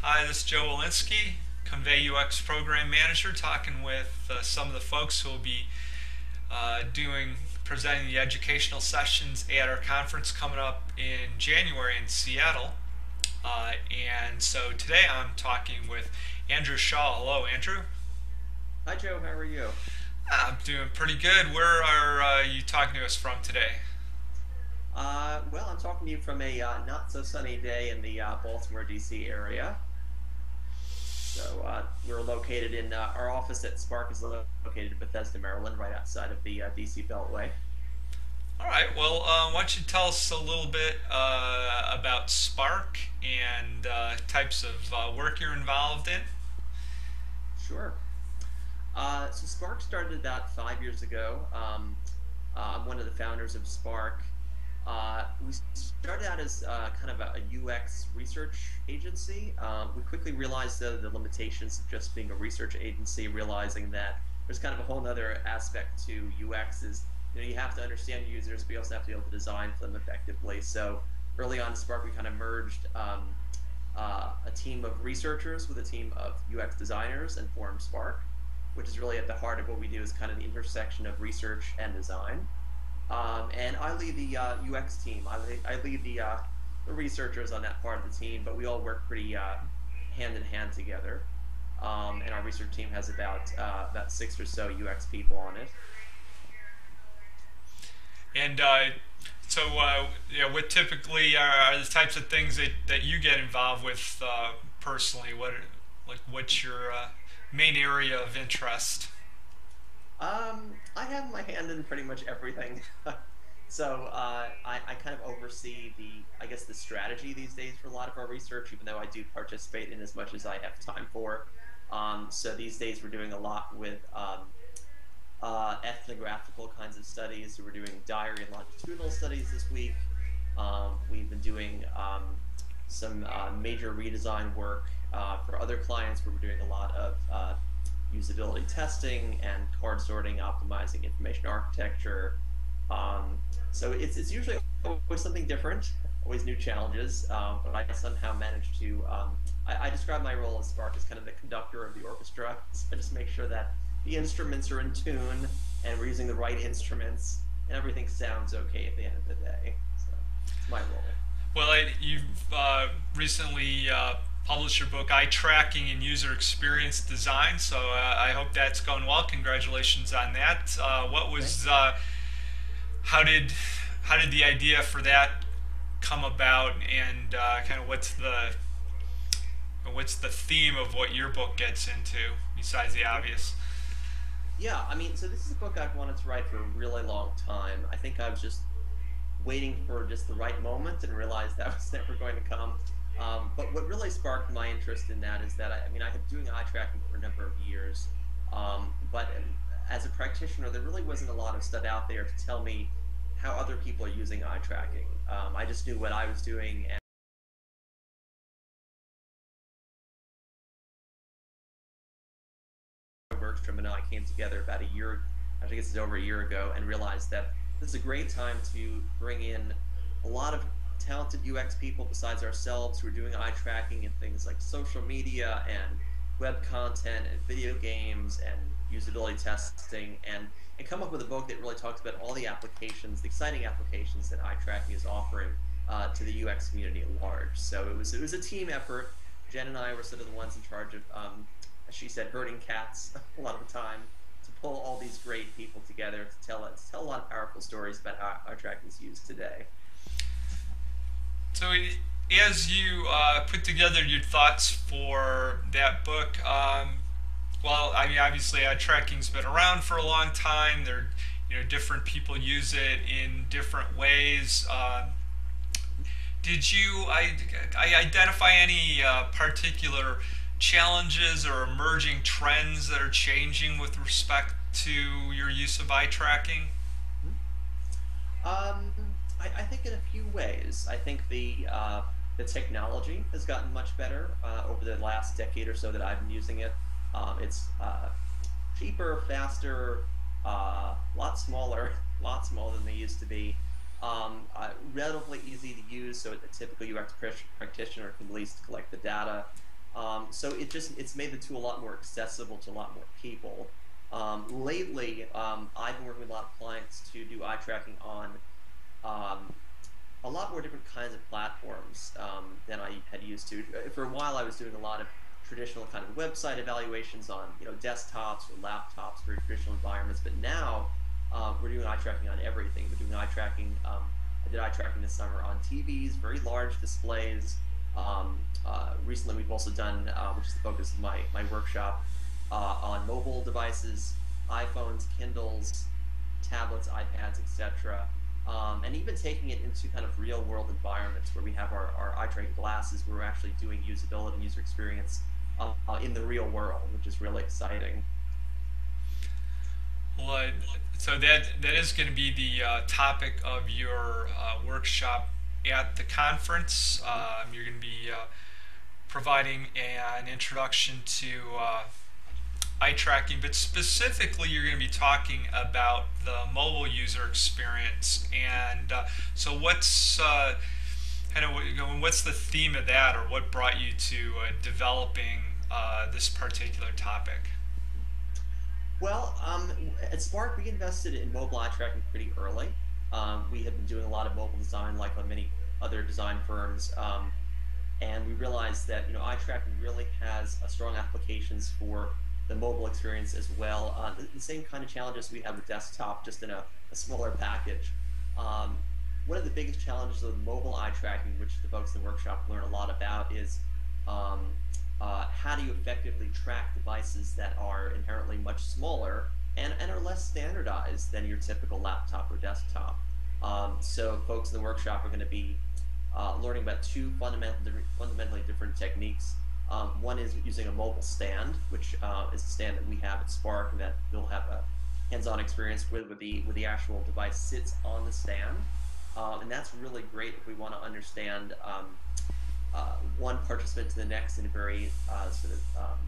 Hi, this is Joe Welinske, Convey UX Program Manager, talking with uh, some of the folks who will be uh, doing presenting the educational sessions at our conference coming up in January in Seattle. Uh, and so today I'm talking with Andrew Schall. Hello, Andrew. Hi, Joe. How are you? I'm doing pretty good. Where are uh, you talking to us from today? Uh, well, I'm talking to you from a uh, not so sunny day in the uh, Baltimore, D.C. area. So uh, we're located in uh, our office at Spark is located in Bethesda, Maryland, right outside of the uh, DC Beltway. All right. Well, uh, why don't you tell us a little bit uh, about Spark and uh, types of uh, work you're involved in? Sure. so Spark started about five years ago. Um, I'm one of the founders of Spark. Uh, we started out as uh, kind of a, a, UX research agency. Um, we quickly realized though, the limitations of just being a research agency, realizing that there's kind of a whole other aspect to UX is you know you have to understand users, but you also have to be able to design for them effectively. So early on Spark, we kind of merged um, uh, a team of researchers with a team of UX designers and formed Spark, which is really at the heart of what we do is kind of the intersection of research and design. Um, and I lead the uh, UX team. I lead, I lead the, uh, researchers on that part of the team, but we all work pretty uh, hand in hand together. Um, and our research team has about uh, about six or so UX people on it. And uh, so, uh, you know, what typically are, the types of things that, that you get involved with personally? What like what's your main area of interest? Um, I have my hand in pretty much everything. so uh, I, I, kind of oversee the, I guess, the strategy these days for a lot of our research, even though I do participate in as much as I have time for. Um, so these days we're doing a lot with um, uh, ethnographical kinds of studies. We're doing diary and longitudinal studies this week. Um, we've been doing um, some uh, major redesign work uh, for other clients where we're doing a lot of uh, usability testing and card sorting, optimizing information architecture. Um, so it's, it's usually always something different, always new challenges, um, but I somehow manage to, um, I, I, describe my role as Spark as kind of the conductor of the orchestra. So I just make sure that the instruments are in tune and we're using the right instruments and everything sounds okay at the end of the day. So it's my role. Well, I, you've uh, recently uh, published your book, Eye Tracking and User Experience Design. So uh, I hope that's going well. Congratulations on that. Uh, what was, uh, how did, how did the idea for that come about, and uh, kind of what's the, what's the theme of what your book gets into besides the obvious? Yeah, I mean, so this is a book I've wanted to write for a really long time. I think I was just waiting for just the right moment and realized that was never going to come. Um, but what really sparked my interest in that is that I, I, mean I have been doing eye tracking for a number of years, um, but as a practitioner, there really wasn't a lot of stuff out there to tell me how other people are using eye tracking. Um, I just knew what I was doing. And Bergstrom and I came together about a year, I think it's over a year ago, and realized that this is a great time to bring in a lot of talented UX people besides ourselves who are doing eye tracking and things like social media and web content and video games and usability testing and, and come up with a book that really talks about all the applications, the exciting applications that eye tracking is offering uh, to the UX community at large. So it was, it was a team effort. Jen and I were sort of the ones in charge of, um, as she said, herding cats a lot of the time to pull all these great people together to tell, to tell a lot of powerful stories about how eye tracking is used today. So as you uh, put together your thoughts for that book, um, well, I mean, obviously, eye tracking's been around for a long time. There, you know, different people use it in different ways. Um, did you I, I identify any uh, particular challenges or emerging trends that are changing with respect to your use of eye tracking? Um, I, I, think in a few ways. I think the uh, the technology has gotten much better uh, over the last decade or so that I've been using it. Um, it's uh, cheaper, faster, a uh, lot smaller, lot smaller than they used to be. Um, uh, relatively easy to use, so a typical UX practitioner can at least collect the data. Um, so it just it's made the tool a lot more accessible to a lot more people. Um, lately, um, I've been working with a lot of clients to do eye tracking on um, a lot more different kinds of platforms um, than I had used to. For a while, I was doing a lot of traditional kind of website evaluations on you know desktops or laptops, very traditional environments. But now uh, we're doing eye tracking on everything. We're doing eye tracking. Um, I did eye tracking this summer on TVs, very large displays. Um, uh, recently, we've also done, uh, which is the focus of my, my workshop, uh, on mobile devices, iPhones, Kindles, tablets, iPads, etc. Um, and even taking it into kind of real world environments where we have our, our eye tracking glasses, where we're actually doing usability and user experience uh, in the real world, which is really exciting. Well, so that that is going to be the uh, topic of your uh, workshop at the conference. Um, you're going to be uh, providing an introduction to uh, eye tracking, but specifically, you're going to be talking about the mobile user experience. And uh, so, what's uh, kind of what's the theme of that, or what brought you to uh, developing uh, this particular topic? Well, um, at Spark, we invested in mobile eye tracking pretty early. Um, we had been doing a lot of mobile design, like on many other design firms, um, and we realized that you know eye tracking really has strong applications for the mobile experience as well. Uh, the, the, same kind of challenges we have with desktop, just in a, a smaller package. Um, one of the biggest challenges of mobile eye tracking, which the folks in the workshop learn a lot about, is um, uh, how do you effectively track devices that are inherently much smaller and, and are less standardized than your typical laptop or desktop. Um, so folks in the workshop are going to be uh, learning about two fundamentally, fundamentally different techniques um, one is using a mobile stand, which uh, is a stand that we have at Spark and that you'll have a hands-on experience with, with the, the actual device sits on the stand. Um, and that's really great if we want to understand um, uh, one participant to the next in a very uh, sort of um,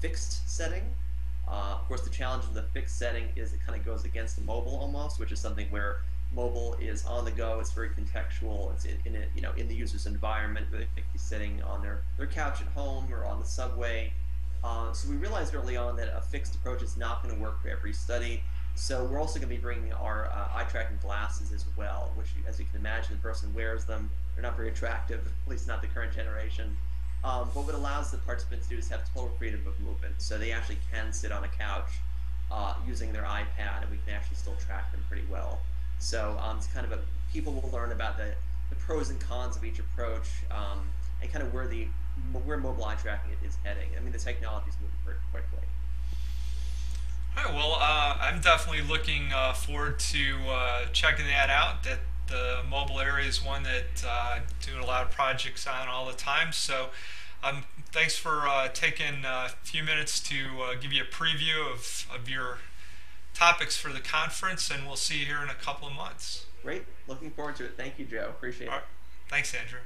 fixed setting. Uh, of course, the challenge of the fixed setting is it kind of goes against the mobile almost, which is something where mobile is on the go. It's very contextual. It's in, in a, you know in the user's environment. They could be sitting on their their couch at home or on the subway. Uh, so we realized early on that a fixed approach is not going to work for every study. So we're also going to be bringing our uh, eye tracking glasses as well, which, as you can imagine, the person wears them. They're not very attractive, at least not the current generation. Um, but what allows the participants to do is have total freedom of movement. So they actually can sit on a couch uh, using their iPad, and we can actually still track them pretty well. So um, it's kind of a people will learn about the, the pros and cons of each approach um, and kind of where the where mobile eye tracking is heading. I mean, the technology is moving pretty quickly. All right. Well, uh, I'm definitely looking uh, forward to uh, checking that out. That the mobile area is one that uh, doing a lot of projects on all the time. So, um, thanks for uh, taking a few minutes to uh, give you a preview of, of your topics for the conference, and we'll see you here in a couple of months. Great. Looking forward to it. Thank you, Joe. Appreciate it. Thanks, Andrew.